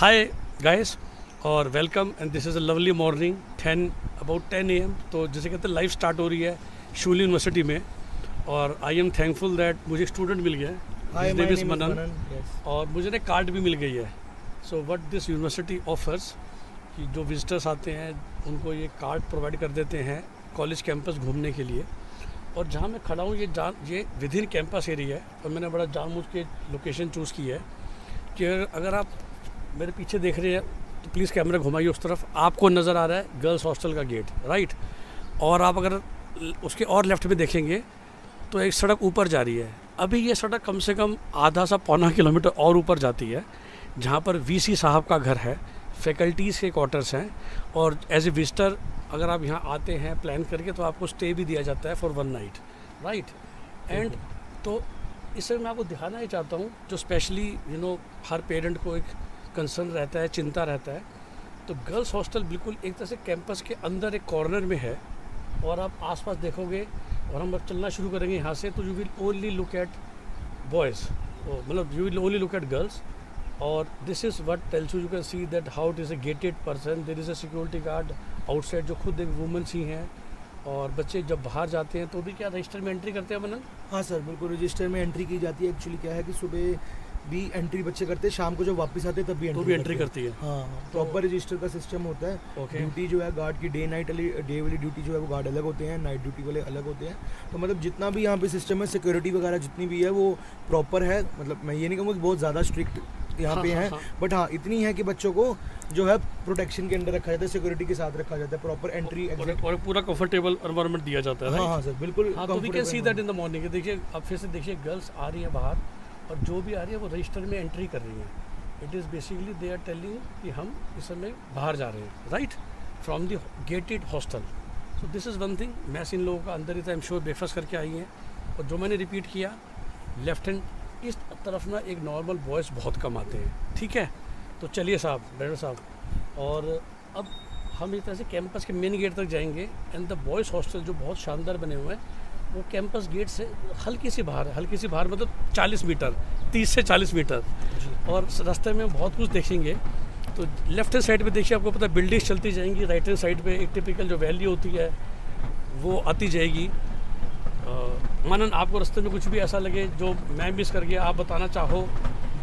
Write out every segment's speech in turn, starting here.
हाय guys और welcome and this is a lovely morning 10 about 10 AM तो जैसे कहते हैं लाइफ स्टार्ट हो रही है शूल यूनिवर्सिटी में और आई एम थैंकफुल दैट मुझे स्टूडेंट मिल गया है नेम इज़ मनन yes. और मुझे ना कार्ड भी मिल गई है। So what this university offers कि जो विजिटर्स आते हैं उनको ये कार्ड प्रोवाइड कर देते हैं कॉलेज कैंपस घूमने के लिए। और जहाँ मैं खड़ा हूँ ये जान ये विद इन कैंपस एरिया है और मैंने बड़ा जानबूझ के लोकेशन चूज़ की है कि अगर आप मेरे पीछे देख रहे हैं तो प्लीज़ कैमरा घुमाइए उस तरफ़। आपको नज़र आ रहा है गर्ल्स हॉस्टल का गेट राइट और आप अगर उसके और लेफ़्ट में देखेंगे तो एक सड़क ऊपर जा रही है। अभी ये सड़क कम से कम आधा सा पौना किलोमीटर और ऊपर जाती है जहाँ पर वीसी साहब का घर है। फैकल्टीज़ के क्वार्टर्स हैं और एज ए विजिटर अगर आप यहाँ आते हैं प्लान करके तो आपको स्टे भी दिया जाता है for one night right and तो इससे मैं आपको दिखाना ही चाहता हूँ जो स्पेशली यू नो हर पेरेंट को एक कंसर्न रहता है, चिंता रहता है। तो गर्ल्स हॉस्टल बिल्कुल एक तरह से कैंपस के अंदर एक कॉर्नर में है और आप आसपास देखोगे और हम अब चलना शुरू करेंगे यहाँ से तो you will only look at boys मतलब you will only look at girls और this is what tells you can see that how it is a gated person there is a security guard outside जो खुद एक women's ही हैं और बच्चे जब बाहर जाते हैं तो भी क्या रजिस्टर में एंट्री करते हैं मनन? हाँ सर, बिल्कुल रजिस्टर में एंट्री की जाती है। एक्चुअली क्या है कि सुबह भी एंट्री बच्चे करते हैं शाम को जब वापस आते हैं तब भी एंट्री, तो भी एंट्री करती है। हाँ। प्रॉपर रजिस्टर का सिस्टम होता है। ओके ड्यूटी जो है गार्ड की डे नाइट वाली डे वाली ड्यूटी जो है वो गार्ड अलग होते हैं नाइट ड्यूटी वाले अलग होते हैं। तो मतलब जितना भी यहाँ पे सिस्टम है सिक्योरिटी वगैरह जितनी भी है वो प्रॉपर है। मतलब मैं ये नहीं कहूँगा कि बहुत ज़्यादा स्ट्रिक्ट यहाँ हाँ, पे हाँ, है हाँ। बट हाँ इतनी है कि बच्चों को जो है प्रोटेक्शन के अंदर रखा जाता है सिक्योरिटी के साथ रखा जाता है प्रॉपर एंट्री और, और पूरा कंफर्टेबल एनवायरनमेंट दिया जाता है हाँ हाँ सर बिल्कुल हाँ तो we can see that in the morning देखिए अब फिर से देखिए गर्ल्स आ रही हैं बाहर। और जो भी आ रही है वो रजिस्टर में एंट्री कर रही हैं। It is basically they are telling कि हम इस समय बाहर जा रहे हैं right from the gated hostel so this is one thing मैं इन लोगों का अंदर ही था एम श्योर ब्रेकफास्ट करके आई हैं। और जो मैंने रिपीट किया लेफ़्ट हैंड इस तरफ़ ना एक नॉर्मल बॉयस बहुत कम आते हैं। ठीक है? तो चलिए साहब ड्राइवर साहब। और अब हम इस तरह से कैंपस के मेन गेट तक जाएँगे एंड द बॉयज़ हॉस्टल जो बहुत शानदार बने हुए हैं वो कैंपस गेट से हल्की सी बाहर हल्की सी बाहर मतलब 40 मीटर 30 से 40 मीटर। और रास्ते में बहुत कुछ देखेंगे। तो लेफ़्ट हैंड साइड पे देखिए आपको पता है बिल्डिंग्स चलती जाएँगी राइट हैंड साइड पे एक टिपिकल जो वैली होती है वो आती जाएगी। मनन आपको रास्ते में कुछ भी ऐसा लगे जो मैं मिस कर गया आप बताना चाहो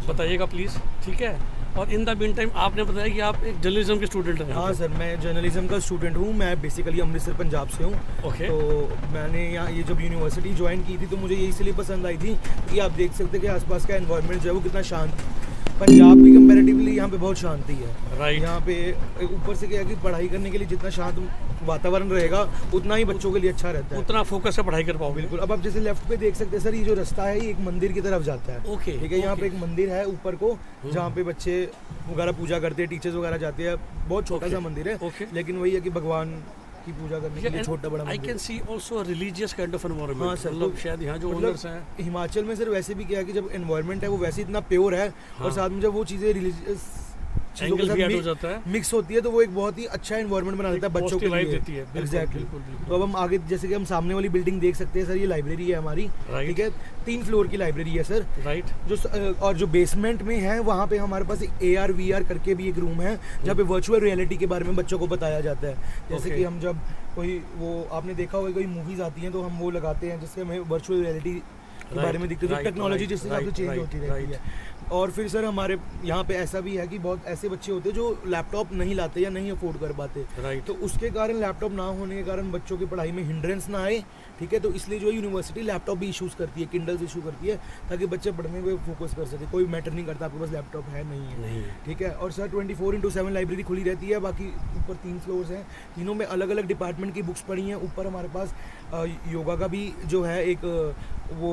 बताइएगा प्लीज़ ठीक है? और इन द मीन टाइम आपने बताया कि आप एक जर्नलिज्म के स्टूडेंट हैं। हाँ सर मैं जर्नलिज्म का स्टूडेंट हूँ। मैं बेसिकली अमृतसर पंजाब से हूँ। ओके तो मैंने यहाँ ये जब यूनिवर्सिटी ज्वाइन की थी तो मुझे ये इसलिए पसंद आई थी कि आप देख सकते हैं कि आसपास का इन्वायरमेंट जो है वो कितना शांत पंजाब की कंपेरेटिवली यहाँ पे बहुत शांति है। राइट यहाँ पे ऊपर से क्या है कि पढ़ाई करने के लिए जितना शांत वातावरण रहेगा उतना ही बच्चों के लिए अच्छा रहता है। उतना फोकस से पढ़ाई कर पाओगे? बिल्कुल। अब आप जैसे लेफ़्ट पे देख सकते हैं सर ये जो रास्ता है ये एक मंदिर की तरफ़ जाता है। ओके ठीक है यहाँ पे एक मंदिर है ऊपर को जहाँ पे बच्चे वगैरह पूजा करते हैं टीचर्स वगैरह जाते हैं। बहुत छोटा सा मंदिर है लेकिन वही है कि भगवान की पूजा करने के लिए छोटा बड़ा I can see also religious kind of environment हाँ, sir, मतलब तो शायद यहाँ जो मतलब ओनर्स हैं। हिमाचल में सर वैसे भी क्या है कि जब एनवायरनमेंट है वो वैसे इतना प्योर है हाँ। और साथ में जब वो चीज़ें रिलीजियस चीज़ों के हो साथ जाता है। मिक्स होती है तो वो एक बहुत ही अच्छा एनवायरनमेंट बना देता है बच्चों के लिए। देती है एग्जैक्टली तो अब हम आगे जैसे कि हम सामने वाली बिल्डिंग देख सकते हैं सर ये लाइब्रेरी है हमारी। ठीक है? तीन फ्लोर की लाइब्रेरी है सर। राइट जो और जो बेसमेंट में है वहाँ पे हमारे पास ए आर वी आर करके भी एक रूम है जहाँ पे वर्चुअल रियलिटी के बारे में बच्चों को बताया जाता है। जैसे. कि हम जब कोई वो आपने देखा होगा कोई मूवीज़ आती हैं तो हम वो लगाते हैं जिससे हमें वर्चुअल रियलिटी के Right, बारे में दिखती है। Right, टेक्नोलॉजी right, जिस हिसाब से right, चेंज right, होती रहती right. है। और फिर सर हमारे यहाँ पे ऐसा भी है कि बहुत ऐसे बच्चे होते हैं जो लैपटॉप नहीं लाते या नहीं अफोर्ड कर पाते। राइट तो उसके कारण लैपटॉप ना होने के कारण बच्चों की पढ़ाई में हिंड्रेंस ना आए ठीक है? तो इसलिए जो है यूनिवर्सिटी लैपटॉप भी इशूज़ करती है किंडल्स इशू करती है ताकि बच्चे पढ़ने में फोकस कर सके। कोई मैटर नहीं करता आपके पास लैपटॉप है नहीं है। ठीक है? और sir twenty four into seven library खुली रहती है बाकी ऊपर तीन फ्लोर्स हैं। तीनों में अलग अलग डिपार्टमेंट की बुक्स पढ़ी हैं। ऊपर हमारे पास योगा का भी जो है एक वो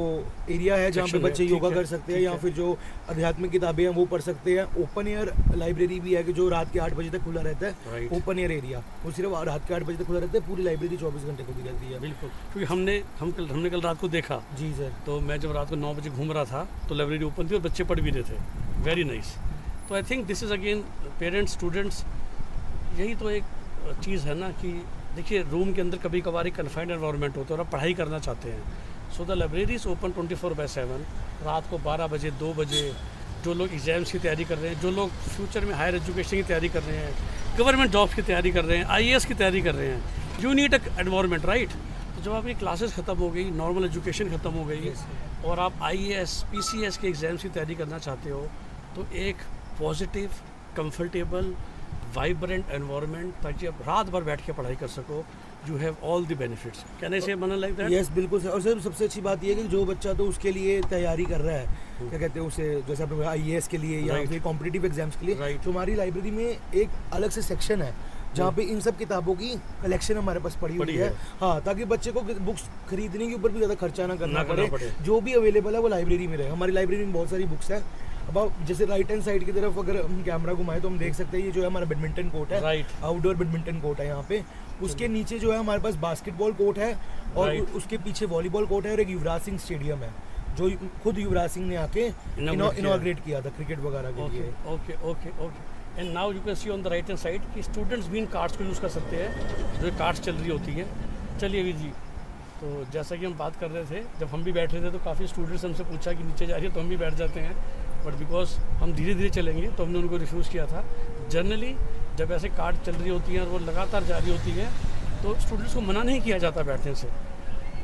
एरिया है जहाँ पे बच्चे योगा कर सकते हैं या फिर जो अध्यात्मिक किताबें हैं वो पढ़ सकते हैं। ओपन एयर लाइब्रेरी भी है कि जो रात के आठ बजे तक खुला रहता है। ओपन एयर एरिया वो सिर्फ़ रात के आठ बजे तक खुला रहता है पूरी लाइब्रेरी चौबीस घंटे खुली रहती है। बिल्कुल क्योंकि हमने हम कल हमने कल रात को देखा। जी सर तो मैं जब रात को नौ बजे घूम रहा था तो लाइब्रेरी ओपन थी और बच्चे पढ़ भी रहे थे। वेरी नाइस तो I think this is again parents students यही तो एक चीज़ है ना कि देखिए रूम के अंदर कभी कभार एक कन्फाइंड एनवायरनमेंट होता है और आप पढ़ाई करना चाहते हैं। So the library is open twenty four by seven रात को बारह बजे दो बजे जो लोग एग्ज़ाम्स की तैयारी कर रहे हैं जो लोग फ्यूचर में हायर एजुकेशन की तैयारी कर रहे हैं गवर्नमेंट जॉब्स की तैयारी कर रहे हैं आई की तैयारी कर रहे हैं। यू नीड एनवायरमेंट राइट तो जब आपकी क्लासेस ख़त्म हो गई नॉर्मल एजुकेशन ख़त्म हो गई yes. और आप I S P C S के एग्ज़ाम्स की तैयारी करना चाहते हो तो एक पॉजिटिव कंफर्टेबल वाइब्रेंट एनवायरनमेंट ताकि आप रात भर बैठ के पढ़ाई कर सको you have all the benefits can I say man like that yes बिल्कुल सर और सर सबसे अच्छी बात ये है कि जो बच्चा तो उसके लिए तैयारी कर रहा है hmm. क्या कहते हैं उसे जैसे आपने आई के लिए या Right. फिर कॉम्पिटिटिव एग्ज़ाम्स के लिए Right. तो हमारी लाइब्रेरी में एक अलग से सेक्शन है जहाँ पे इन सब किताबों की कलेक्शन हमारे पास पड़ी पड़ी हुई है है। हाँ ताकि बच्चे को बुक्स खरीदने के ऊपर भी ज़्यादा खर्चा ना करना पड़े। जो भी अवेलेबल है वो लाइब्रेरी में रहे हमारी लाइब्रेरी में बहुत सारी बुक्स है अब जैसे राइट हैंड साइड की तरफ़ अगर हम कैमरा घुमाएँ तो हम देख सकते हैं ये जो है हमारा बैडमिंटन कोर्ट है Right. आउटडोर बैडमिंटन कोर्ट है यहाँ पे उसके नीचे जो है हमारे पास बास्केटबॉल कोर्ट है और Right. उसके पीछे वॉलीबॉल कोर्ट है और एक युवराज सिंह स्टेडियम है जो खुद युवराज सिंह ने आके। इनोग्रेट किया था क्रिकेट वगैरह के लिए okay okay okay and now you can see on the right hand side कि स्टूडेंट्स भी इन कार्ड्स को यूज़ कर सकते हैं जो कार्ड्स चल रही होती हैं चलिए अभी जी तो जैसा कि हम बात कर रहे थे जब हम भी बैठ रहे थे तो काफ़ी स्टूडेंट्स हमसे पूछा कि नीचे जा रही है तो हम भी बैठ जाते हैं बट बिकॉज़ हम धीरे धीरे चलेंगे तो हमने उनको रिफ्यूज़ किया था। जनरली जब ऐसे कार्ड चल रही होती हैं और वो लगातार जारी होती हैं तो स्टूडेंट्स को मना नहीं किया जाता बैठने से।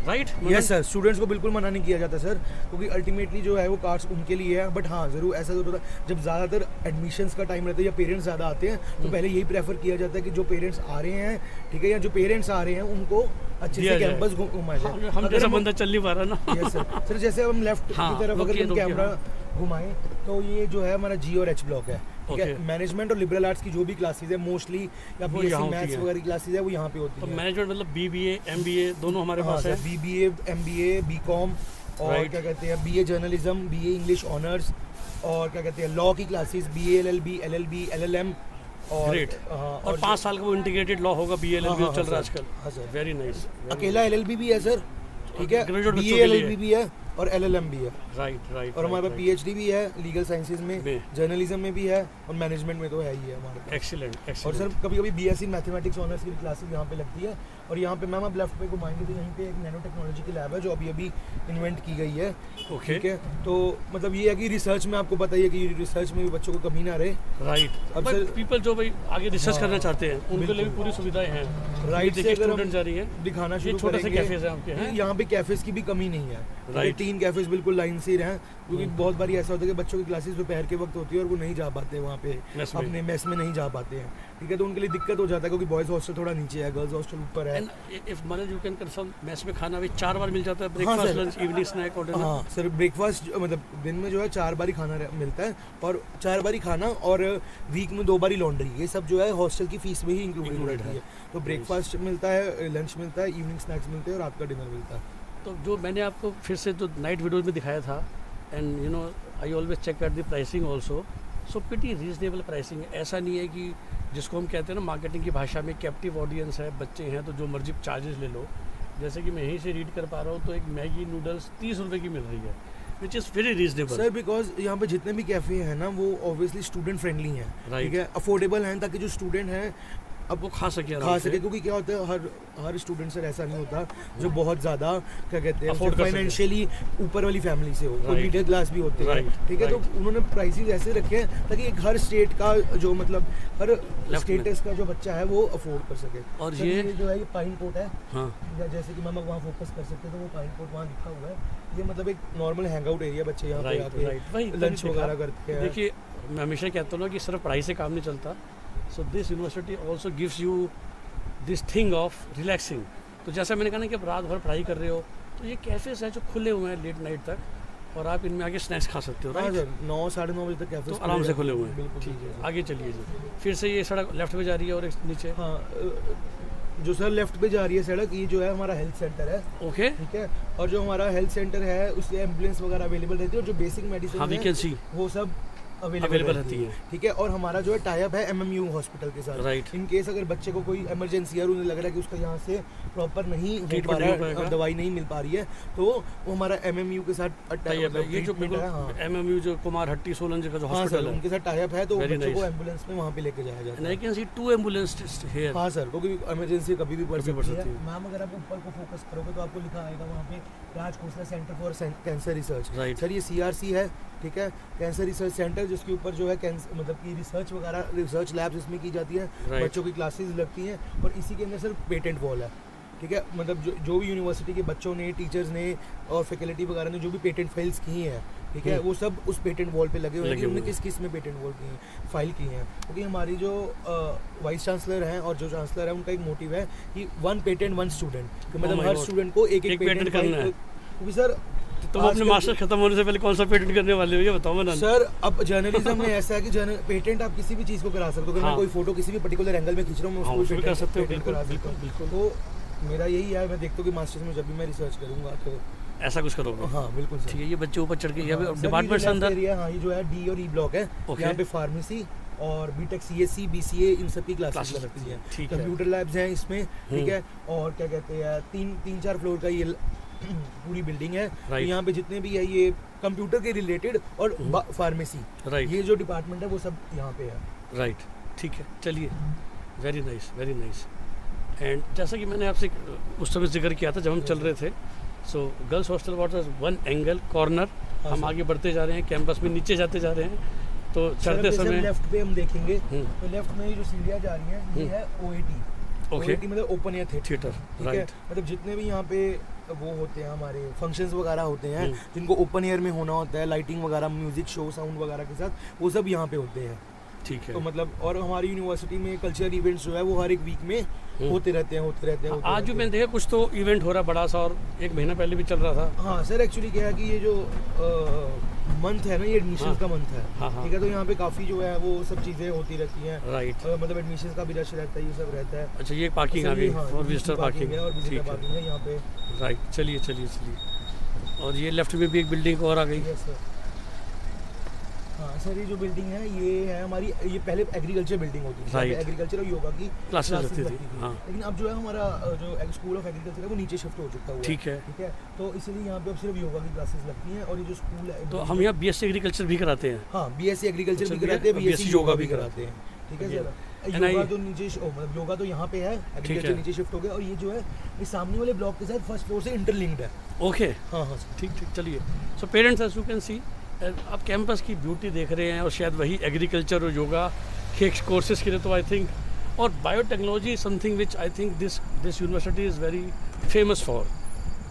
राइट यस सर स्टूडेंट्स को बिल्कुल मना नहीं किया जाता सर क्योंकि अल्टीमेटली जो है वो कार्ड्स उनके लिए है। बट हाँ ज़रूर ऐसा ज़रूर होता है। जब ज़्यादातर एडमिशन्स का टाइम रहता है या पेरेंट्स ज़्यादा आते हैं तो हम्म। पहले यही प्रेफर किया जाता है कि जो पेरेंट्स आ रहे हैं ठीक है या जो पेरेंट्स आ रहे हैं उनको अच्छे से। कैंपस घुमाया जाए। हम जैसा बंदा चल नहीं पा रहा ना। यस सर सर जैसे हम लेफ़्ट हाँ, की तरफ़ अगर कैमरा घुमाएँ तो ये जो है हमारा जी और एच ब्लॉक है ठीक है? मैनेजमेंट और लिबरल आर्ट्स की जो भी क्लासेज है मोस्टली या बीएससी यहाँ मैथ्स वगैरह की क्लासेज है वो यहाँ पे होती तो है। मैनेजमेंट मतलब B B M B A दोनों हमारे हाँ पास है। B B M B A B com और क्या कहते हैं B A journalism B A English honours और क्या कहते हैं लॉ की classes B L L B L L B L L M और हाँ, और पाँच साल का वो इंटीग्रेटेड लॉ होगा बी एल एल हाँ, चल रहा है हाँ, सर। हाँ, सर। वेरी नाइस अकेला एल एल बी भी है सर ठीक है? B A L L B भी है। और एल एल एम भी है। राइट राइट और हमारे पास पी एच डी भी है लीगल साइंसेज में। जर्नलिज्म में भी है और मैनेजमेंट में तो है ही है हमारे पास। एक्सीलेंट और सर कभी कभी B S C mathematics honours की क्लासेस यहाँ पे लगती है और यहाँ पे मैम आप लेफ़्ट पे घुमाएँगे तो यहीं पे एक नैनो टेक्नोलॉजी की लैब है जो अभी अभी इन्वेंट की गई है। ठीक है? तो मतलब ये है कि रिसर्च में आपको बताइए कि रिसर्च में भी बच्चों को कमी ना रहे। राइट अब सर- पीपल जो भाई आगे रिसर्च हाँ, करना चाहते हैं उनके लिए भी पूरी सुविधाएँ हैं। राइट देखिए स्टूडेंट जा रही है। दिखाना शुरू छोटे से कैफेज हैं आपके यहाँ पे कैफेज की भी कमी नहीं है। तीन कैफेज बिल्कुल लाइन से ही हैं क्योंकि हम्म। बहुत बार ऐसा होता है कि बच्चों की क्लासेस दोपहर के वक्त होती है और वो नहीं जा पाते वहाँ पे। अपने मेस में नहीं जा पाते हैं ठीक है तो उनके लिए दिक्कत हो जाता है क्योंकि बॉयज़ हॉस्टल थोड़ा नीचे है गर्ल्स हॉस्टल ऊपर है if you can confirm mess में खाना भी चार बार मिल जाता है हाँ, ब्रेकफास्ट। लंच इवनिंग स्नैक और हाँ सर ब्रेकफास्ट मतलब दिन में जो है चार बारी खाना मिलता है और चार बारी खाना और वीक में दो बारी लॉन्ड्री ये सब जो है हॉस्टल की फ़ीस में ही इंक्लूडेड रहती है। है तो ब्रेकफास्ट मिलता है लंच मिलता है इवनिंग स्नैक्स मिलते हैं और रात का डिनर मिलता है तो जो मैंने आपको फिर से जो नाइट वीडियोज़ में दिखाया था and you know I always check at the pricing also so pretty reasonable pricing है ऐसा नहीं है कि जिसको हम कहते हैं ना मार्केटिंग की भाषा में कैप्टिव ऑडियंस है बच्चे हैं तो जो मर्ज़ी चार्जेस ले लो। जैसे कि मैं यहीं से रीड कर पा रहा हूँ तो एक मैगी नूडल्स तीस रुपये की मिल रही है which is very reasonable sir because यहाँ पे जितने भी कैफ़े हैं ना वो ऑब्वियसली स्टूडेंट फ्रेंडली हैं. ठीक है? अफोर्डेबल हैं ताकि जो स्टूडेंट हैं अब वो खा सके खा सके क्योंकि क्या होता है हर हर स्टूडेंट सर ऐसा नहीं होता जो बहुत ज़्यादा क्या कहते हैं। फाइनेंशियली ऊपर वाली फैमिली से हो। कोई मिडिल क्लास भी होते हैं। Right, ठीक है तो उन्होंने प्राइसेस ऐसे रखे हैं ताकि एक हर स्टेट का जो मतलब हर स्टेटस का जो बच्चा है वो अफोर्ड कर सके। और ये- जो है ये पाइन कोट है। हाँ। जैसे कि मैम आप वहाँ फोकस कर सकते हैं तो वो पाइन कोट वहाँ लिखा हुआ है। ये मतलब एक नॉर्मल हैंग आउट एरिया बच्चे यहाँ पे राइट आके लंच वगैरह करते हैं। देखिए मैं हमेशा कहता हूँ ना कि सिर्फ़ पढ़ाई से काम नहीं चलता। So this university also gives you this thing of relaxing तो जैसा मैंने कहा ना कि आप रात भर पढ़ाई कर रहे हो तो ये कैफेज हैं जो खुले हुए हैं लेट नाइट तक और आप इनमें आके स्नैक्स खा सकते हो हाँ राइट नौ साढ़े नौ बजे तक कैफ़े तो आराम से खुले हुए हैं। ठीक है है आगे चलिए जी। फिर से ये सड़क लेफ़्ट में जा रही है और नीचे। हाँ जो सर लेफ़्ट पे जा रही है सड़क ये जो है हमारा हेल्थ सेंटर है। ओके ठीक है? और जो हमारा हेल्थ सेंटर है उससे एंबुलेंस वगैरह अवेलेबल रहती है और जो बेसिक मेडिसिन हाँ है वो सब अवेलेबल रहती है। है। ठीक है और हमारा जो है टाइप है एमएमयू हॉस्पिटल के साथ। Right. इन केस अगर बच्चे को कोई इमरजेंसी है और उन्हें लग रहा है कि उसका यहाँ से प्रॉपर नहीं हो पा रहा है दवाई नहीं मिल पा रही है तो वो हमारा एमएमयू के साथ टाइप है। ये जो treatment है, हाँ। बिल्कुल एम एम यू जो कुमार हट्टी सोलन का जो हाँ हॉस्पिटल है। उनके साथ टाइप है तो बच्चों को एंबुलेंस में वहाँ पे लेके जाया जाता है। I can see two ambulance here हाँ सर क्योंकि इमरजेंसी कभी भी पड़ सकती है। मैम अगर आप ऊपर को फोकस करोगे तो आपको लिखा आएगा वहाँ पे Raj Khosla centre for cancer research. Sir ये सीआरसी है ठीक है? कैंसर रिसर्च सेंटर जिसके ऊपर जो है कैंसर मतलब कि रिसर्च वगैरह रिसर्च लैब्स इसमें की जाती है। Right. बच्चों की क्लासेस लगती हैं और इसी के अंदर सर पेटेंट वॉल है। ठीक है? मतलब जो जो भी यूनिवर्सिटी के बच्चों ने टीचर्स ने और फैकल्टी वगैरह ने जो भी पेटेंट फाइल्स की हैं ठीक है? हम्म। वो सब उस पेटेंट वॉल पे लगे हुए हैं कि उन्होंने किस किसमें पेटेंट वॉल की फ़ाइल की हैं। क्योंकि हमारी जो वाइस चांसलर हैं और जो चांसलर है उनका एक मोटिव है कि वन पेटेंट वन स्टूडेंट मतलब हर स्टूडेंट को एक एक एक पेटेंट करना है। क्योंकि सर तो अपने मास्टर खत्म होने से पहले कौन सा पेटेंट करने वाले हो? ये बताओ मैं सर अब जर्नलिज्म में ऐसा है कि पेटेंट आप किसी भी चीज़ को करा सकते हो। अगर हाँ। मैं कोई फ़ोटो किसी भी पर्टिकुलर एंगल में खींच रहा हूँ मैं हाँ, उसको कर सकते हो, बिल्कुल, करा सकता हूँ। बिल्कुल, तो मेरा यही है मैं देखता हूँ कि मास्टर्स में जब भी मैं रिसर्च करूँगा तो ऐसा कुछ करोगे हाँ बिल्कुल सर। ठीक है ये बच्चे ऊपर चढ़ के ये हाँ, डिपार्टमेंट अंदर हाँ ये जो है डी और ई ब्लॉक है। यहाँ पे फार्मेसी और BTech C S C B C A इन सब की क्लासेस लगती लगती हैं। हैं, है। कंप्यूटर लैब्स हैं इसमें ठीक हम्म। है और क्या कहते हैं तीन तीन चार फ्लोर का ये पूरी बिल्डिंग है। तो Right. यहाँ पे जितने भी है ये कंप्यूटर के रिलेटेड और हम्म। फार्मेसी राइट ये जो डिपार्टमेंट है वो सब यहाँ पे है। Right right. ठीक है चलिए। Very nice very nice and जैसा कि मैंने आपसे उस समय ज़िक्र किया था जब हम चल रहे थे so girls hostel water one angle corner हम आगे बढ़ते जा रहे हैं कैंपस में नीचे जाते जा रहे हैं। तो चढ़ते समय लेफ़्ट पे हम देखेंगे हम्म, तो लेफ़्ट में जो सीढ़ियाँ जा रही हैं ये हम्म। है ओ ए टी ओके मतलब ओपन एयर थिएटर राइट मतलब जितने भी यहाँ पे वो होते हैं हमारे फ़ंक्शंस वगैरह होते हैं हम्म। जिनको ओपन एयर में होना होता है लाइटिंग वगैरह म्यूज़िक शो साउंड वगैरह के साथ वो सब यहाँ पे होते हैं ठीक है। तो मतलब और हमारी यूनिवर्सिटी में कल्चरल इवेंट्स जो है वो हर एक वीक में होते रहते हैं होते रहते हैं होते आज जो मैंने देखा कुछ तो इवेंट हो रहा बड़ा सा और एक महीना पहले भी चल रहा था। हाँ सर एक्चुअली क्या है कि ये जो मंथ है ना ये एडमिशन हाँ। का मंथ है। हाँ, हाँ। ठीक है तो यहाँ पे काफ़ी जो है वो सब चीज़ें होती रहती हैं। राइट मतलब एडमिशन का भी रश रहता है ये सब रहता है। अच्छा ये पार्किंग आ गई हाँ, और विजिटर पार्किंग है और विजिटर पार्किंग है। यहाँ पे। राइट चलिए चलिए चलिए। और ये लेफ़्ट में भी एक बिल्डिंग और आ गई। हाँ सर ये जो बिल्डिंग है ये है हमारी ये पहले एग्रीकल्चर बिल्डिंग होती थी। Right. एग्रीकल्चर और योगा की classes लगती थी, थी। हाँ। लेकिन अब जो है हमारा जो स्कूल ऑफ़ एग्रीकल्चर है वो नीचे शिफ्ट हो चुका हुआ है। ठीक है। ठीक है? तो इसीलिए यहाँ पे अब सिर्फ़ योगा की क्लासेस लगती हैं और ये जो स्कूल है तो हम यहाँ बी एग्रीकल्चर भी कराते हैं। हाँ बीएससी एग्रीकल्चर अच्छा, भी कराते हैं बीएससी योगा भी कराते हैं। ठीक है सर? योगा तो नीचे मतलब योगा तो यहाँ पे है एग्रीकल्चर नीचे शिफ्ट हो गया और ये जो है ये सामने वाले ब्लॉक के साथ फ़र्स्ट फ्लोर से इंटरलिंक्ड है। ओके हाँ हाँ ठीक ठीक चलिए। So parents as you can see आप कैंपस की ब्यूटी देख रहे हैं और शायद वही एग्रीकल्चर और योगा के कोर्सेज के लिए तो आई थिंक और biotechnology something which I think this this university is very famous for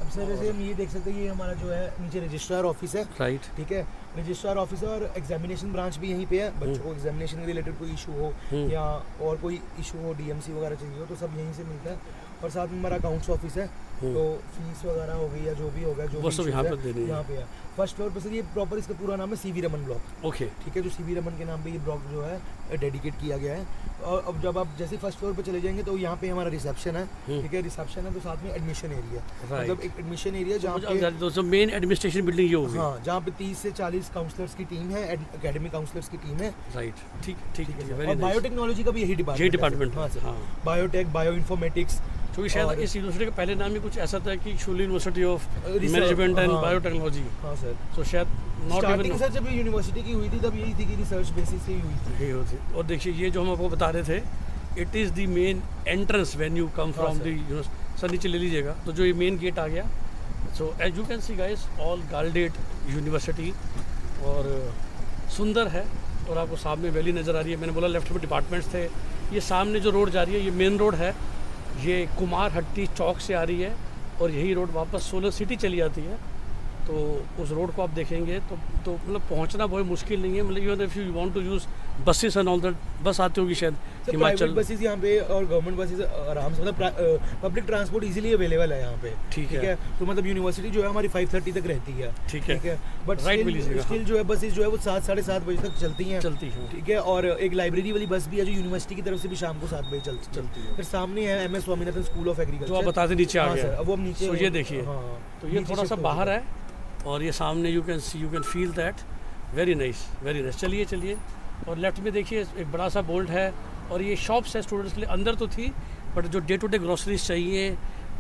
अब सर जैसे हम ये देख सकते हैं ये हमारा जो है नीचे रजिस्ट्रार ऑफ़िस है राइट right. ठीक है रजिस्ट्रार ऑफ़िस और एग्जामिनेशन ब्रांच भी यहीं पे है बच्चों को एग्जामिनेशन के रिलेटेड कोई इशू हो हम्म। या और कोई इशू हो डीएमसी वगैरह चाहिए हो तो सब यहीं से मिलता है और साथ में हमारा अकाउंट्स ऑफ़िस है हम्म। तो फ़ीस वगैरह हो गई या जो भी होगा जो वो भी सब यहाँ है, पे यहाँ पे है। फ़र्स्ट फ्लोर पर सर ये प्रॉपर इसका पूरा नाम है सीवी रमन ब्लॉक ओके ठीक है जो सीवी रमन के नाम पे ये ब्लॉक जो है डेडिकेट किया गया है। और अब जब आप जैसे फ़र्स्ट फ्लोर पे चले जाएँगे तो यहाँ पे हमारा रिसेप्शन है। हम्म। ठीक है रिसेप्शन है तो साथ में एडमिशन एरिया. मतलब एक एडमिशन एरिया जहाँ पे मेन एडमिनिस्ट्रेशन बिल्डिंग ये होगी। हाँ जहाँ पे 30 से 40 काउंसलर्स की टीम है एकेडमिक काउंसलर्स की टीम है। राइट ठीक ठीक है। और बायोटेक्नोलॉजी का भी यही डिपार्टमेंट डिपार्टमेंट हाँ। हाँ बायोटेक बायो इन्फॉर्मेटिक्स क्योंकि शायद इस यूनिवर्सिटी का पहले नाम ही कुछ ऐसा था कि Shoolini university of management and. Biotechnology हाँ। सर तो शायद नॉट इवन सर जब ये यूनिवर्सिटी की हुई थी तब यही थी कि रिसर्च बेसिस से हुई थी। यही होती। और देखिए ये जो हम आपको बता रहे थे it is the main entrance when you come from. The sir नीचे ले लीजिएगा। तो जो ये मेन गेट आ गया so as you can see guys all guarded university और सुंदर है। और आपको सामने वैली नज़र आ रही है। मैंने बोला लेफ़्ट में डिपार्टमेंट्स थे। ये सामने जो रोड जा रही है ये मेन रोड है। ये कुमार हट्टी चौक से आ रही है और यही रोड वापस सोलर सिटी चली जाती है। तो उस रोड को आप देखेंगे तो तो मतलब पहुँचना बहुत मुश्किल नहीं है। मतलब you if you want to use buses and all that bus आती होगी शायद प्राइवेट बसेस यहाँ पे और गवर्नमेंट बसेस आराम से मतलब पब्लिक ट्रांसपोर्ट इजीली अवेलेबल है यहाँ पे। ठीक है। तो मतलब यूनिवर्सिटी जो है हमारी 5:30 तक रहती है। ठीक है। बट लीजिएगा, स्टिल हाँ। जो है बसेस जो है वो सात साढ़े सात बजे तक चलती हैं। चलती है। ठीक है? और एक लाइब्रेरी वाली बस भी है जो यूनिवर्सिटी की तरफ़ से भी शाम को सात बजे चलती है। फिर सामने है M S Swaminathan school of agriculture आप बताते नीचे आ हाँ गया है। वो हम नीचे ये देखिए। हाँ तो ये थोड़ा सा बाहर है और ये सामने you can see you can feel that very nice very nice चलिए चलिए। और लेफ़्ट में देखिए, एक बड़ा सा बोल्ट है और ये शॉप्स है स्टूडेंट्स के लिए। अंदर तो थी बट जो डे टू डे ग्रोसरीज चाहिए,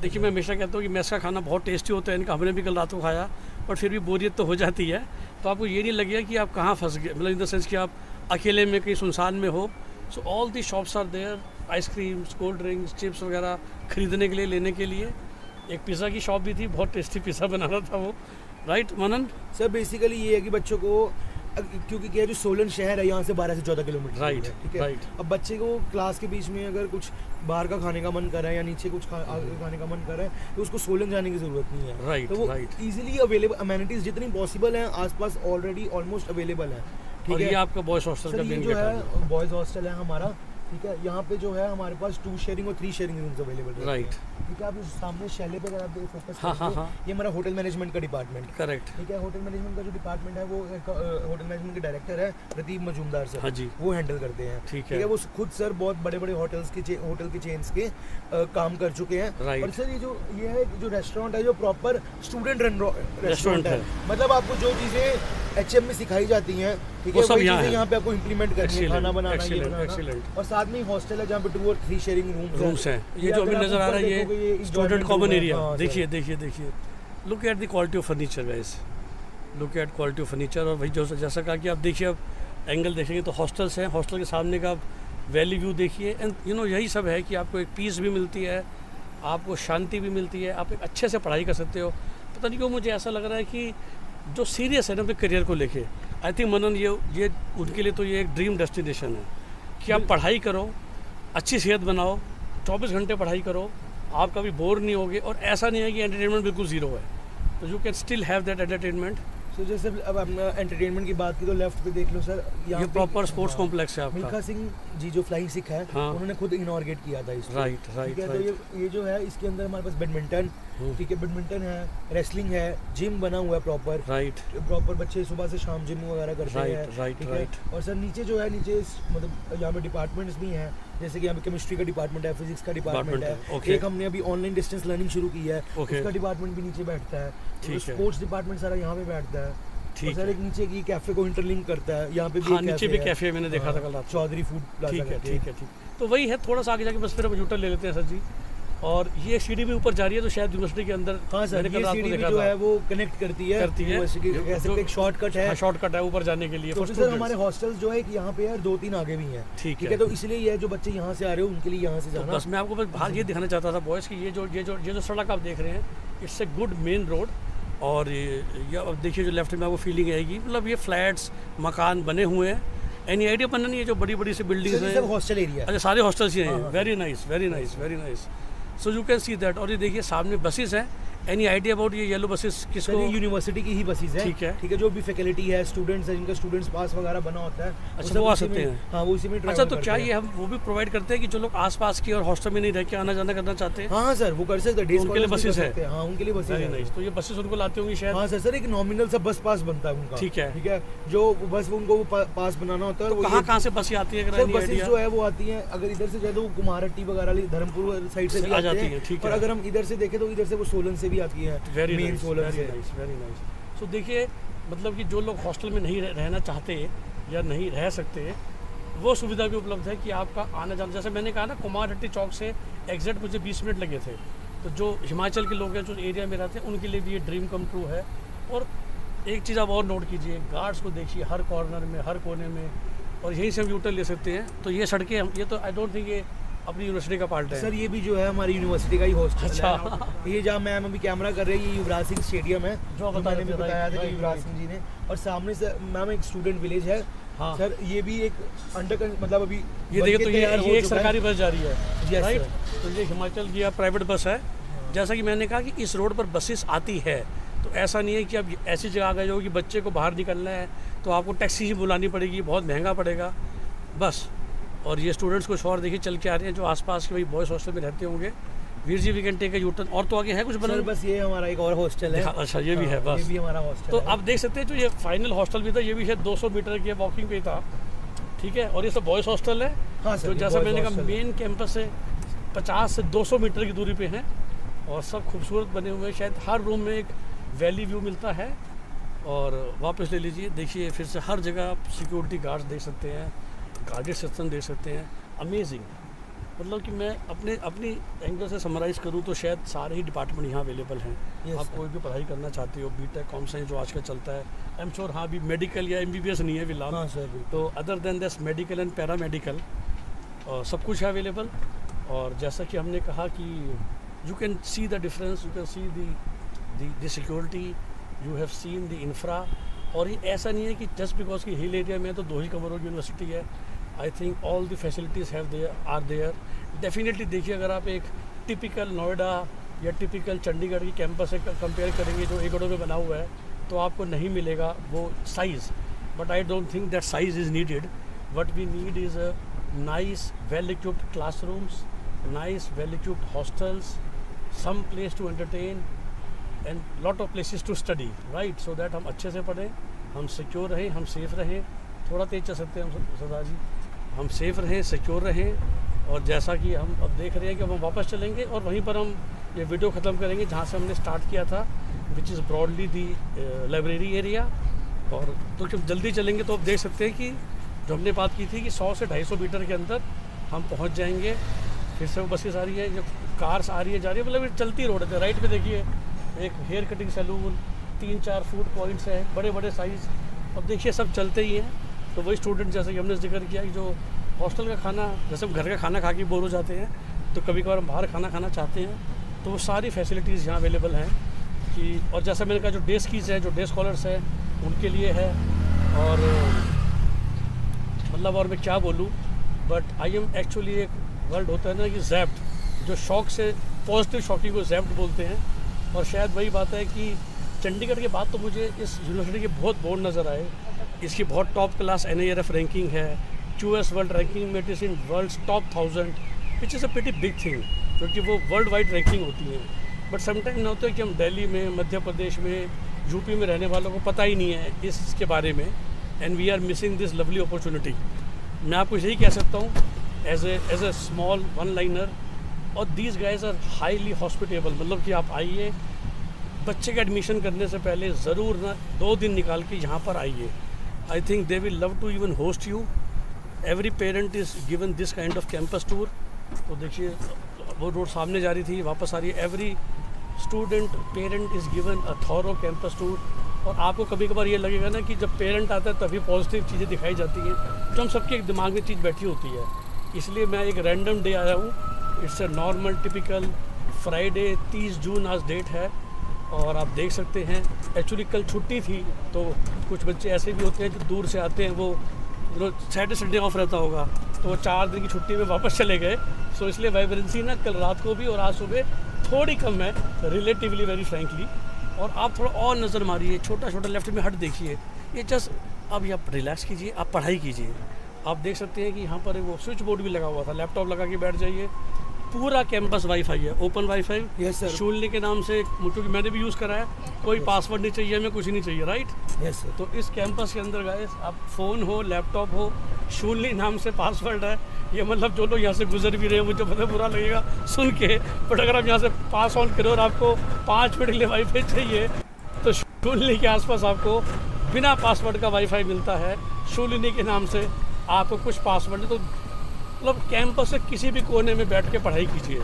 देखिए मैं हमेशा कहता हूँ कि मैस का खाना बहुत टेस्टी होता है, इनका हमने भी कल रात को खाया बट फिर भी बोरियत तो हो जाती है। तो आपको ये नहीं लगेगा कि आप कहाँ फंस गए मतलब इन द सेंस कि आप अकेले में, कहीं सुनसान में हो। So all the shops are there ice creams cold drinks chips वगैरह खरीदने के लिए, लेने के लिए। एक पिज़्ज़ा की शॉप भी थी, बहुत टेस्टी पिज़्ज़ा बना रहा था वो। राइट मनन सर बेसिकली ये है कि बच्चों को क्योंकि क्या जो सोलन शहर है यहाँ से 12 से 14 किलोमीटर राइट है, ठीक है right. अब बच्चे को क्लास के बीच में अगर कुछ बाहर का खाने का मन कर रहा है या नीचे कुछ खा, खाने का मन कर रहा है तो उसको सोलन जाने की ज़रूरत नहीं है Right, तो वो right. इजीली अवेलेबल अमेनिटीज जितनी पॉसिबल हैं आसपास ऑलरेडी ऑलमोस्ट अवेलेबल है ठीक है आपका बॉयज़ हॉस्टल का जो है बॉयज़ हॉस्टल है हमारा ठीक है यहाँ पे जो है हमारे पास टू शेयरिंग और three sharing rooms available Right. ठीक है आप सामने शैले पे अगर आप फोकस हाँ, हाँ, हाँ। ये हमारा होटल मैनेजमेंट का डिपार्टमेंट करेक्ट ठीक है होटल मैनेजमेंट का जो डिपार्टमेंट है वो होटल मैनेजमेंट के डायरेक्टर है प्रदीप मजूमदार सर। हाँ जी। वो हैंडल करते हैं। ठीक है। वो खुद सर बहुत बड़े बड़े होटल्स के होटल के चेन्स के काम कर चुके हैं। और सर ये जो ये है जो रेस्टोरेंट है जो प्रॉपर स्टूडेंट रन रेस्टोरेंट है। मतलब आपको जो चीज़ें एचएम में सिखाई जाती हैं ठीक है सब यहाँ चीज़ें यहाँ पे आपको इम्प्लीमेंट करनी है खाना बनाना ये बनाना। और साथ में हॉस्टल है जहाँ पे टू और थ्री शेयरिंग रूम्स हैं। ये जो अभी नज़र आ रहा है ये स्टूडेंट कॉमन एरिया देखिए देखिए देखिए। Look at the quality of furniture guys look at quality of furniture और वही जो जैसा कहा कि आप देखिए अब एंगल देखेंगे तो हॉस्टल्स हैं। हॉस्टल के सामने का आप वैली व्यू देखिए। एंड यू नो यही सब है कि आपको एक पीस भी मिलती है आपको शांति भी मिलती है आप एक अच्छे से पढ़ाई कर सकते हो। पता नहीं क्यों मुझे ऐसा लग रहा है कि जो सीरियस है ना अपने करियर को लेके आई थिंक मनन ये ये उनके लिए तो ये एक ड्रीम डेस्टिनेशन है। कि आप पढ़ाई करो अच्छी सेहत बनाओ 24 घंटे पढ़ाई करो आप कभी बोर नहीं होगे और ऐसा नहीं है कि एंटरटेनमेंट बिल्कुल ज़ीरो है तो you can still have that entertainment so जैसे अब एंटरटेनमेंट की बात की तो लेफ़्ट पे देख लो सर यहाँ ये प्रॉपर स्पोर्ट्स। कॉम्प्लेक्स है आपका मिल्खा सिंह जी जो फ्लाइंग सिख है हाँ। उन्होंने खुद इनॉर्गेट किया था इसको राइट ठीक है तो ये ये जो है इसके अंदर हमारे पास बैडमिंटन हम्म। ठीक है बैडमिंटन है रेसलिंग है जिम बना हुआ है प्रॉपर राइट प्रॉपर बच्चे सुबह से शाम जिम वगैरह करते हैं ठीक है और सर नीचे जो है नीचे मतलब यहाँ पे डिपार्टमेंट्स भी हैं जैसे कि यहाँ पे केमिस्ट्री का डिपार्टमेंट है फिजिक्स का डिपार्टमेंट है. एक हमने अभी ऑनलाइन डिस्टेंस लर्निंग शुरू की है. उसका डिपार्टमेंट भी नीचे बैठता है। स्पोर्ट्स डिपार्टमेंट सारा यहाँ पे बैठता है ठीक सर है। एक नीचे की कैफ़े को इंटरलिंक करता है यहाँ पे भी हाँ नीचे भी कैफ़े मैंने देखा था हाँ, कल रात चौधरी फ़ूड ठीक है ठीक है ठीक। तो वही है थोड़ा सा आगे जाके बस फिर हम यूटर ले लेते हैं सर जी। और ये सीढ़ी भी ऊपर जा रही है तो शायद यूनिवर्सिटी के अंदर हाँ सर ये सीढ़ी भी जो है वो कनेक्ट करती है करती है। हैं एक शॉर्टकट है। हाँ शॉर्टकट है ऊपर जाने के लिए तो सर हमारे। हॉस्टल्स जो है कि यहाँ पे यार दो तीन आगे भी हैं। ठीक ठीक है। है तो इसलिए ये जो बच्चे यहाँ से आ रहे हो उनके लिए यहाँ से तो जाना। बस मैं आपको बस बाहर ये दिखाना चाहता था बॉयज़ की ये जो ये जो ये जो सड़क आप देख रहे हैं it's a good main road और ये ये अब देखिए जो लेफ़्ट में आपको फीलिंग आएगी। मतलब ये फ्लैट्स मकान बने हुए हैं। एनी आइडिया बनना नहीं है जो बड़ी बड़ी सी बिल्डिंग हैं? हॉस्टल एरिया अच्छा सारे हॉस्टल्स हाँ, हाँ। Very nice very nice very nice so you can see that और ये देखिए सामने बसेस हैं। एनी आइडिया अबाउट ये येलो बसेस किसको यूनिवर्सिटी की ही बसेस है ठीक है। ठीक है जो भी फैकल्टी है स्टूडेंट्स है जिनका स्टूडेंट्स पास वगैरह बना होता है अच्छा, वो आ सकते हैं। हाँ वो इसी में अच्छा तो क्या ये हम वो भी प्रोवाइड करते हैं कि जो लोग आसपास की और हॉस्टल में नहीं रह के आना जाना करना चाहते हैं हाँ सर वो कर सकते हैं तो उनके लिए कर है। हाँ उनके लिए बसेस है तो ये बसेस उनको लाते होंगे शायद हाँ सर सर एक नॉमिनल सा बस पास बनता है उनका ठीक है। ठीक है जो बस उनको वो पास बनाना होता है तो कहाँ कहाँ से बसें आती है बसेस जो है वो आती है अगर इधर से जाए तो वो कुमारहट्टी वगैरह धर्मपुर साइड से आ जाती हैं और। अगर हम इधर से देखें तो इधर से वो सोलन से भी आती है वेरी मेन वेरी से। नाइस वेरी नाइस सो देखिए मतलब कि जो लोग हॉस्टल में नहीं रहना चाहते या नहीं रह सकते वो सुविधा भी उपलब्ध है कि आपका आना जाना जैसे मैंने कहा ना कुमार हट्टी चौक से एग्जैक्ट मुझे 20 मिनट लगे थे। तो जो हिमाचल के लोग हैं जो एरिया में रहते हैं उनके लिए भी ये ड्रीम कम ट्रू है। और एक चीज़ आप और नोट कीजिए गार्ड्स को देखिए हर कॉर्नर में हर कोने में और यहीं से हम यूटर ले सकते हैं। तो ये सड़कें ये तो आई डोंट थिंक ये अपनी यूनिवर्सिटी का पार्ट है। सर ये भी जो है हमारी यूनिवर्सिटी का ही हॉस्टल अच्छा। ये जहाँ मैम अभी कैमरा कर रही है ये युवराज सिंह स्टेडियम है जो जो आप बता मैंने भी बताया था कि युवराज सिंह जी ने। और सामने से मैम एक स्टूडेंट विलेज है। हाँ। सर ये भी एक अंडर मतलब अभी ये देखिए तो ये ये एक सरकारी बस जा रही है। राइट तो ये हिमाचल की या प्राइवेट बस है। जैसा कि मैंने कहा कि इस रोड पर बसेस आती है। तो ऐसा नहीं है कि अब ऐसी जगह आ गए हो कि बच्चे को बाहर निकलना है तो आपको टैक्सी ही बुलानी पड़ेगी बहुत महँगा पड़ेगा। बस। और ये स्टूडेंट्स कुछ और देखिए चल के आ रहे हैं जो आसपास के भाई बॉयज़ हॉस्टल में रहते होंगे। Veer ji we can take U turn और तो आगे है कुछ बना बस ये हमारा एक और हॉस्टल है। हाँ, अच्छा, ये भी है, हाँ, बस। ये भी हमारा हॉस्टल तो आप देख सकते हैं जो ये फाइनल हॉस्टल भी था ये भी शायद 200 मीटर के वॉकिंग पे था। ठीक है? और ये सब बॉयज़ हॉस्टल है। हाँ जो जैसा मैंने कहा मेन कैंपस से 50 से 200 मीटर की दूरी पर हैं। और सब खूबसूरत बने हुए हैं। शायद हर रूम में एक वैली व्यू मिलता है। और वापस ले लीजिए। देखिए फिर से हर जगह आप सिक्योरिटी गार्ड्स देख सकते हैं। गार्डेड सिस्टम दे सकते हैं। अमेजिंग मतलब कि मैं अपने अपनी एंगल से समराइज़ करूँ तो शायद सारे ही डिपार्टमेंट यहाँ अवेलेबल हैं। Yes, आप sir. कोई भी पढ़ाई करना चाहते हो बी टेक कॉम साइंस जो आजकल चलता है आई एम श्योर हाँ अभी मेडिकल या एम बी बी एस नहीं है फ़िलहाल। हाँ सर बिल्कुल। तो other than this medical and para paramedical सब कुछ है अवेलेबल और जैसा कि हमने कहा कि you can see the difference you can see the the security you have seen the infra और ये ऐसा नहीं है कि जस्ट बिकॉज़ की हिल एरिया में तो दो ही कमरों की यूनिवर्सिटी है। I think all the facilities have there are there definitely देखिए, अगर आप एक टिपिकल नोएडा या टिपिकल चंडीगढ़ की कैंपस से कंपेयर करेंगे, जो एकड़ों में बना हुआ है तो आपको नहीं मिलेगा वो size but I don't think that size is needed what we need is a well equipped classrooms nice well equipped hostels some place to entertain, and lot of places to study, right? So that हम अच्छे से पढ़ें, हम secure रहें, हम safe रहें. थोड़ा तेज चल सकते हैं हम सरदार जी. हम सेफ़ रहें सिक्योर रहें और जैसा कि हम अब देख रहे हैं कि हम वापस चलेंगे और वहीं पर हम ये वीडियो ख़त्म करेंगे जहाँ से हमने स्टार्ट किया था which is broadly the library area और तो जब जल्दी चलेंगे तो आप देख सकते हैं कि जो हमने बात की थी कि 100 से 250 मीटर के अंदर हम पहुँच जाएँगे। फिर से वो बसेस आ रही है जब कार्स आ रही है, जा रही है मतलब चलती रोड है। राइट पे देखिए, एक हेयर कटिंग सैलून तीन चार फ़ूड पॉइंट्स हैं बड़े बड़े साइज़ अब देखिए, सब चलते ही हैं। तो वही स्टूडेंट जैसे कि हमने ज़िक्र किया कि जो हॉस्टल का खाना, जैसे हम घर का खाना खा के बोर हो जाते हैं तो कभी कभार हम बाहर खाना खाना चाहते हैं तो वो सारी फैसिलिटीज़ यहाँ अवेलेबल हैं कि, और जैसा मैंने कहा, जो डे स्कीज़ है, जो डे स्कॉलर्स हैं, उनके लिए है, और मतलब और मैं क्या बोलूँ बट आई एम एक्चुअली एक वर्ड होता है ना कि जैप्ट जो शौक से पॉजिटिव शॉकिंग को जैप्ट बोलते हैं, और शायद वही बात है कि चंडीगढ़ के बाद तो मुझे इस यूनिवर्सिटी के बहुत बोर्ड नज़र आए इसकी बहुत टॉप क्लास एन रैंकिंग है क्यू वर्ल्ड रैंकिंग में it is in world top thousand which is a pretty big thing क्योंकि वो वर्ल्ड वाइड रैंकिंग होती है। बट समटाइम ना होता है कि हम दिल्ली में, मध्य प्रदेश में यूपी में रहने वालों को पता ही नहीं है इसके बारे में and we are missing this lovely opportunity मैं आपको यही कह सकता हूँ as a as a small one liner और these guys are highly hospitable मतलब कि आप आइए, बच्चे का एडमिशन करने से पहले ज़रूर ना दो दिन निकाल के यहाँ पर आइए। I think they will love to even host you every parent is given this kind of campus tour तो देखिए, वो रोड सामने जा रही थी, वापस आ रही है। Every student parent is given a thorough campus tour और आपको कभी कभार ये लगेगा ना कि जब पेरेंट आता है, तभी पॉजिटिव चीज़ें दिखाई जाती हैं। जो हम सबके एक दिमाग में चीज़ बैठी होती है। इसलिए मैं एक रैंडम डे आया हूँ। It's a normal typical Friday तीस जून आज डेट है। और आप देख सकते हैं एक्चुअली कल छुट्टी थी तो कुछ बच्चे ऐसे भी होते हैं जो दूर से आते हैं, वो सैटरडे संडे ऑफ़ रहता होगा तो वो चार दिन की छुट्टी में वापस चले गए। सो इसलिए वाइब्रेंसी ना कल रात को भी और आज सुबह थोड़ी कम है रिलेटिवली वेरी फ्रेंकली और आप थोड़ा और नज़र मारिए छोटा छोटा लेफ़्ट में हट देखिए। ये जस्ट अब आप रिलैक्स कीजिए, आप पढ़ाई कीजिए। आप देख सकते हैं कि यहाँ पर वो स्विच बोर्ड भी लगा हुआ था लैपटॉप लगा के बैठ जाइए। पूरा कैंपस वाईफाई है ओपन वाईफाई यस सर शून्य के नाम से क्योंकि मैंने भी यूज़ करा है कोई पासवर्ड नहीं चाहिए हमें कुछ नहीं चाहिए राइट यस सर तो इस कैंपस के अंदर गए आप फ़ोन हो लैपटॉप हो शून्य नाम से पासवर्ड है ये मतलब जो लोग यहाँ से गुजर भी रहे हैं मुझे पता बुरा लगेगा सुन के। बट अगर आप यहाँ से पास ऑन करो और आपको पाँच मिनट के लिए वाईफाई चाहिए तो शून्य के आसपास आपको बिना पासवर्ड का वाईफाई मिलता है शून्य के नाम से आपको कुछ पासवर्ड तो मतलब कैंपस से किसी भी कोने में बैठ के पढ़ाई कीजिए।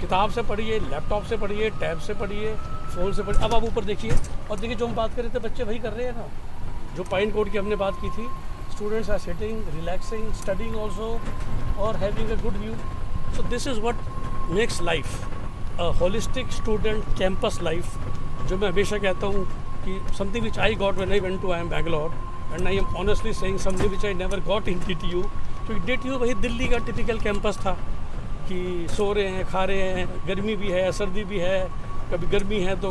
किताब से पढ़िए लैपटॉप से पढ़िए टैब से पढ़िए फ़ोन से पढ़िए। अब आप ऊपर देखिए, और देखिए जो हम बात कर रहे थे, बच्चे वही कर रहे हैं ना। जो पाइन कोड की हमने बात की थी students are sitting relaxing studying also और having a good view so this is what makes life a holistic student campus life जो मैं हमेशा कहता हूँ कि something which I got when I went to I am Bangalore and I am honestly saying something which I never got in D T U क्योंकि D T U वही दिल्ली का typical campus था कि सो रहे हैं खा रहे हैं गर्मी भी है सर्दी भी है कभी गर्मी है तो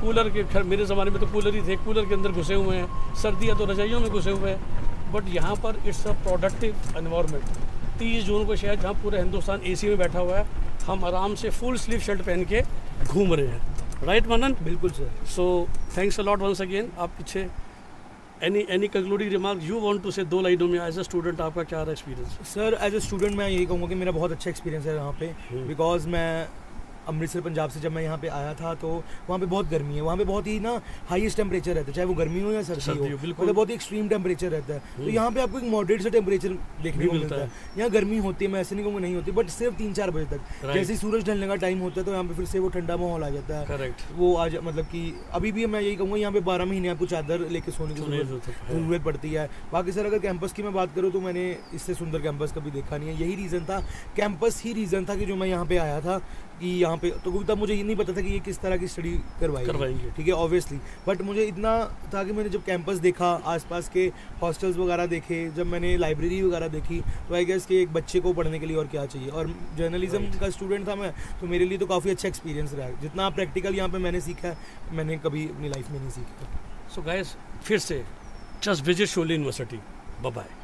कूलर के खैर मेरे ज़माने में तो कूलर ही थे कूलर के अंदर घुसे हुए हैं सर्दी है तो रजाइयों में घुसे हुए हैं बट यहाँ पर इट्स अ प्रोडक्टिव इन्वायरमेंट तीस जून को शायद जहाँ पूरा हिंदुस्तान एसी में बैठा हुआ है हम आराम से फुल स्लीव शर्ट पहन के घूम रहे हैं। राइट मनन बिल्कुल sir so thanks a lot once again आप पीछे any any concluding remark you want to say दो लाइनों में एज अ स्टूडेंट आपका क्या रहा experience sir as a student मैं यही कहूँगा कि मेरा बहुत अच्छा एक्सपीरियंस है यहाँ पे बिकॉज़ मैं अमृतसर पंजाब से जब मैं यहाँ पे आया था तो वहाँ पे बहुत गर्मी है। वहाँ पे बहुत ही ना हाईएस्ट टेम्परेचर रहता है चाहे वो गर्मी हो या सर्दी हो बिल्कुल। मतलब बहुत ही एक्सट्रीम टेम्परेचर रहता है। तो यहाँ पे आपको एक मॉडरेट से टेम्परेचर देखने को मिलता है। यहाँ गर्मी होती है मैं ऐसे नहीं कहूँगा नहीं होती बट सिर्फ़ तीन चार बजे तक। जैसे ही सूरज ढलने का टाइम होता है तो यहाँ पे फिर से वो ठंडा माहौल आ जाता है। वो आज मतलब कि अभी भी मैं यही कहूँगा यहाँ पे बारह महीने आपको चादर लेके सोने की ज़रूरत पड़ती है। बाकी सर अगर कैंपस की मैं बात करूँ तो मैंने इससे सुंदर कैंपस कभी देखा नहीं है। यही रीज़न था। कैंपस ही रीज़न था कि जो मैं यहाँ पे आया था कि यहाँ पे तो क्योंकि तब मुझे ये नहीं पता था कि ये किस तरह की स्टडी करवाई करवाएँगे। ठीक है ऑब्वियसली बट मुझे इतना था कि मैंने जब कैंपस देखा आसपास के हॉस्टल्स वगैरह देखे जब मैंने लाइब्रेरी वगैरह देखी तो आई गेस कि एक बच्चे को पढ़ने के लिए और क्या चाहिए। और जर्नलिज्म Right. का स्टूडेंट था मैं तो मेरे लिए तो काफ़ी अच्छा एक्सपीरियंस रहा। जितना प्रैक्टिकल यहाँ पर मैंने सीखा है मैंने कभी अपनी लाइफ में नहीं सीखा। सो गाइस फिर से just visit Shoolini university bye